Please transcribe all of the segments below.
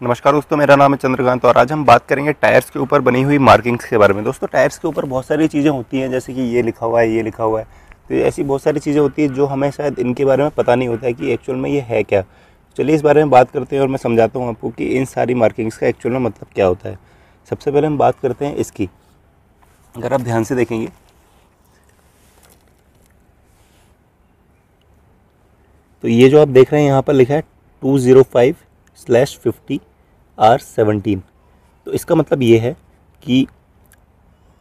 नमस्कार दोस्तों, मेरा नाम है चंद्रकांत और आज हम बात करेंगे टायर्स के ऊपर बनी हुई मार्किंग्स के बारे में। दोस्तों, टायर्स के ऊपर बहुत सारी चीज़ें होती हैं, जैसे कि ये लिखा हुआ है, ये लिखा हुआ है। तो ऐसी बहुत सारी चीज़ें होती हैं जो हमें शायद इनके बारे में पता नहीं होता है कि एक्चुअल में ये है क्या। चलिए इस बारे में बात करते हैं और मैं समझाता हूँ आपको कि इन सारी मार्किंग्स का एक्चुअल में मतलब क्या होता है। सबसे पहले हम बात करते हैं इसकी। अगर आप ध्यान से देखेंगे। तो ये जो आप देख रहे हैं, यहाँ पर लिखा है two zero five slash fifty R seventeen. तो इसका मतलब ये है कि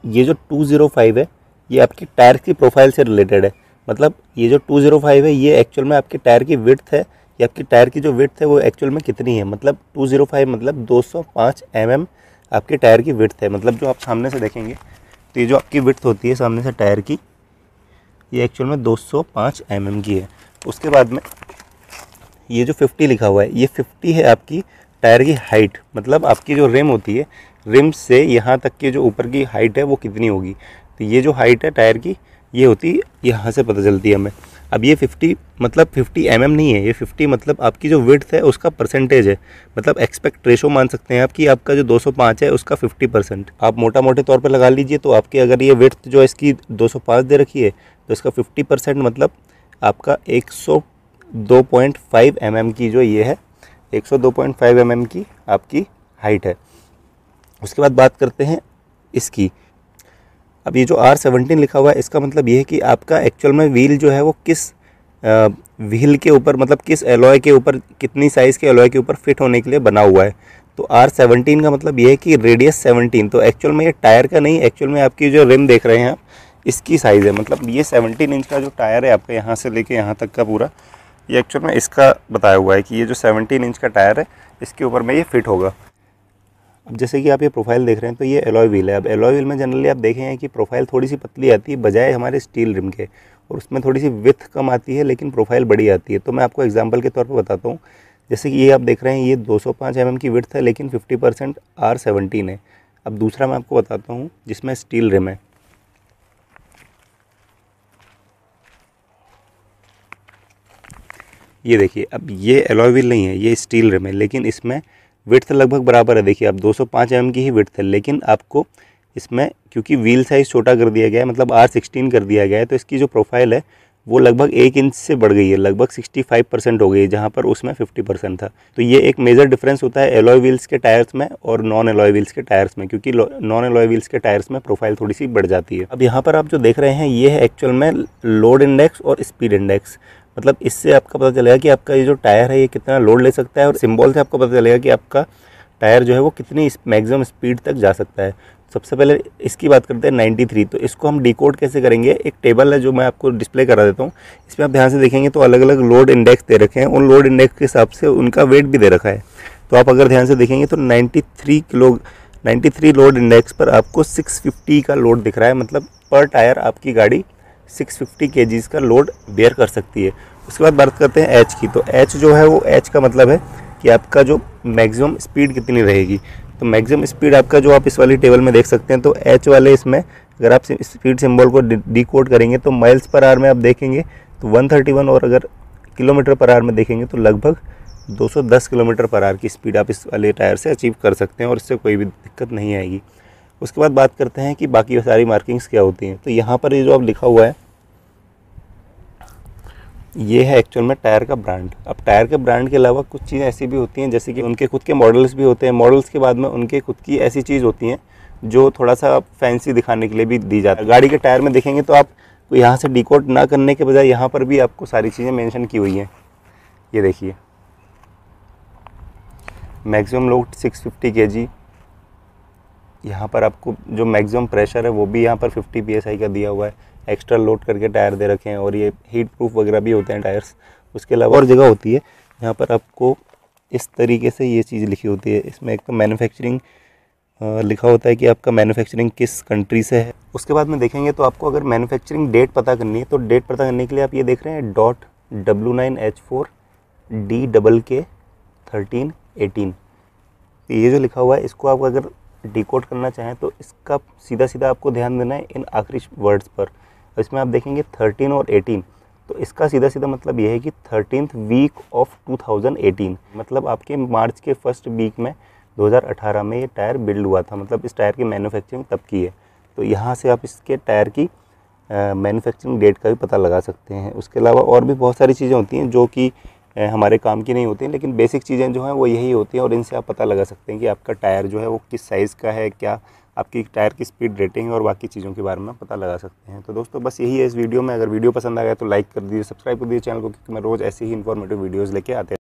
ये जो टू ज़ीरो फाइव है, ये आपकी टायर की प्रोफ़ाइल से रिलेटेड है। मतलब ये जो टू ज़ीरो फाइव है, ये एक्चुअल में आपके टायर की विड्थ है, या आपकी टायर की जो विड्थ है, वो एक्चुअल में कितनी है? मतलब टू ज़ीरो फाइव मतलब दो सौ पाँच एम एम आपके टायर की विड्थ है। मतलब जो आप सामने से देखेंगे तो ये जो आपकी विड्थ होती है सामने से टायर की, ये एक्चुअल में दो सौ पाँच एम एम की है। उसके बाद में ये जो 50 लिखा हुआ है, ये 50 है आपकी टायर की हाइट मतलब आपकी जो रिम होती है रिम से यहाँ तक की जो ऊपर की हाइट है वो कितनी होगी? तो ये जो हाइट है टायर की, ये होती है यहाँ से पता चलती है हमें। अब ये 50 मतलब 50 एम mm नहीं है, ये 50 मतलब आपकी जो विड्थ है उसका परसेंटेज है। मतलब एक्सपेक्ट रेशो मान सकते हैं आप कि आपका जो 205 है उसका 50 परसेंट आप मोटा मोटे तौर पर लगा लीजिए तो आपकी अगर ये विड्थ जो इसकी 205 दे रखी है तो इसका 50 परसेंट मतलब आपका 102.5 पॉइंट mm की जो ये है 102.5 mm की आपकी हाइट है। उसके बाद बात करते हैं इसकी। अब ये जो आर सेवनटीन लिखा हुआ है, इसका मतलब ये है कि आपका एक्चुअल में व्हील जो है वो किस व्हील के ऊपर मतलब किस एलॉय के ऊपर, कितनी साइज़ के एलॉय के ऊपर फिट होने के लिए बना हुआ है। तो आर सेवनटीन का मतलब ये है कि रेडियस सेवनटीन तो एक्चुअल में ये टायर का नहीं एक्चुअल में आपकी जो रिम देख रहे हैं आप, इसकी साइज़ है। मतलब ये सेवनटीन इंच का जो टायर है आपका यहाँ से लेके यहाँ तक का पूरा ये एक्चुअल में इसका बताया हुआ है कि ये जो 17 इंच का टायर है, इसके ऊपर में ये फिट होगा। अब जैसे कि आप ये प्रोफ़ाइल देख रहे हैं तो ये एलॉय व्हील है। अब एलॉय व्हील में जनरली आप देखें कि प्रोफ़ाइल थोड़ी सी पतली आती है, बजाय हमारे स्टील रिम के। और उसमें थोड़ी सी विथ कम आती है, लेकिन प्रोफ़ाइल बड़ी आती है। तो मैं आपको एग्ज़ाम्पल के तौर पर बताता हूँ। जैसे कि ये आप देख रहे हैं, ये 205 सौ mm की विथ है, लेकिन 50 परसेंट आर सेवनटीन है। अब दूसरा मैं आपको बताता हूँ, जिसमें स्टील रिम है। ये देखिए, अब ये एलॉय व्हील नहीं है, ये स्टील रिम है, लेकिन इसमें विड्थ लगभग बराबर है। देखिए, अब 205 सौ mm की ही विड्थ है, लेकिन आपको इसमें, क्योंकि व्हील साइज़ छोटा कर दिया गया है मतलब आर सिक्सटीन कर दिया गया है तो इसकी जो प्रोफ़ाइल है, वो लगभग एक इंच से बढ़ गई है, लगभग 65 परसेंट हो गई है, जहाँ पर उसमें 50 परसेंट था। तो ये एक मेजर डिफरेंस होता है एलॉय व्हील्स के टायर्स में और नॉन एलॉय व्हील्स के टायर्स में, क्योंकि नॉन एलॉय व्हील्स के टायर्स में प्रोफ़ाइल थोड़ी सी बढ़ जाती है। अब यहाँ पर आप जो देख रहे हैं, ये है एक्चुअल में लोड इंडेक्स और स्पीड इंडेक्स मतलब इससे आपका पता चलेगा कि आपका ये जो टायर है, ये कितना लोड ले सकता है और सिंबल से आपको पता चलेगा कि आपका टायर जो है वो कितनी मैक्सिमम स्पीड तक जा सकता है। सबसे पहले इसकी बात करते हैं 93 तो इसको हम डिकोड कैसे करेंगे? एक टेबल है जो मैं आपको डिस्प्ले करा देता हूँ। इसमें आप ध्यान से देखेंगे तो अलग अलग लोड इंडेक्स दे रखे हैं। उन लोड इंडेक्स के हिसाब से उनका वेट भी दे रखा है। तो आप अगर ध्यान से देखेंगे तो 93 किलो 93 लोड इंडेक्स पर आपको 650 का लोड दिख रहा है। मतलब पर टायर आपकी गाड़ी 650 फिफ्टी का लोड बेयर कर सकती है। उसके बाद बात करते हैं एच की। तो एच जो है वो एच का मतलब है कि आपका जो मैक्सिमम स्पीड कितनी रहेगी। तो मैक्सिमम स्पीड आपका जो आप इस वाली टेबल में देख सकते हैं तो एच वाले इसमें अगर आप स्पीड सिंबल को डी करेंगे तो माइल्स पर आर में आप देखेंगे तो 131 और अगर किलोमीटर पर आर में देखेंगे तो लगभग 210 किलोमीटर पर आर की स्पीड आप इस वाले टायर से अचीव कर सकते हैं और इससे कोई भी दिक्कत नहीं आएगी। उसके बाद बात करते हैं कि बाकी सारी मार्किंग्स क्या होती हैं। तो यहाँ पर ये जो अब लिखा हुआ है, ये है एक्चुअल में टायर का ब्रांड अब टायर के ब्रांड के अलावा कुछ चीज़ें ऐसी भी होती हैं, जैसे कि उनके खुद के मॉडल्स भी होते हैं। मॉडल्स के बाद में उनके खुद की ऐसी चीज़ होती हैं, जो थोड़ा सा फैंसी दिखाने के लिए भी दी जाती है। गाड़ी के टायर में देखेंगे तो आप यहाँ से डिकोड ना करने के बजाय यहाँ पर भी आपको सारी चीज़ें मैंशन की हुई हैं। ये देखिए। मैक्सिमम लोग सिक्स फिफ्टी के जी यहाँ पर आपको जो मैक्सिमम प्रेशर है वो भी यहाँ पर 50 पी का दिया हुआ है। एक्स्ट्रा लोड करके टायर दे रखे हैं और ये हीट प्रूफ वगैरह भी होते हैं टायर्स। उसके अलावा और जगह होती है, यहाँ पर आपको इस तरीके से ये चीज़ लिखी होती है। इसमें एक मैन्युफैक्चरिंग लिखा होता है कि आपका मैन्युफैक्चरिंग किस कंट्री से है। उसके बाद में देखेंगे तो आपको अगर मैन्युफैक्चरिंग डेट पता करनी है तो डेट पता करने के लिए आप ये देख रहे हैं dot W nine H four D double K thirteen eighteen ये जो लिखा हुआ है, इसको आप अगर डिकोड करना चाहें तो इसका सीधा सीधा आपको ध्यान देना है इन आखिरी वर्ड्स पर। इसमें आप देखेंगे थर्टीन और एटीन तो इसका सीधा सीधा मतलब यह है कि थर्टीन वीक ऑफ़ 2018 मतलब आपके मार्च के फ़र्स्ट वीक में 2018 में ये टायर बिल्ड हुआ था। मतलब इस टायर की मैन्युफैक्चरिंग तब की है। तो यहाँ से आप इसके टायर की मैन्युफैक्चरिंग डेट का भी पता लगा सकते हैं। उसके अलावा और भी बहुत सारी चीज़ें होती हैं जो कि हमारे काम की नहीं होती हैं, लेकिन बेसिक चीज़ें जो हैं वो यही होती हैं और इनसे आप पता लगा सकते हैं कि आपका टायर जो है वो किस साइज़ का है, क्या आपकी टायर की स्पीड रेटिंग और बाकी चीज़ों के बारे में पता लगा सकते हैं। तो दोस्तों, बस यही है इस वीडियो में। अगर वीडियो पसंद आ गया तो लाइक कर दीजिए सब्सक्राइब कर दीजिए चैनल को, क्योंकि मैं रोज़ ऐसी ही इन्फॉर्मेटिव वीडियोज़ लेके आते हैं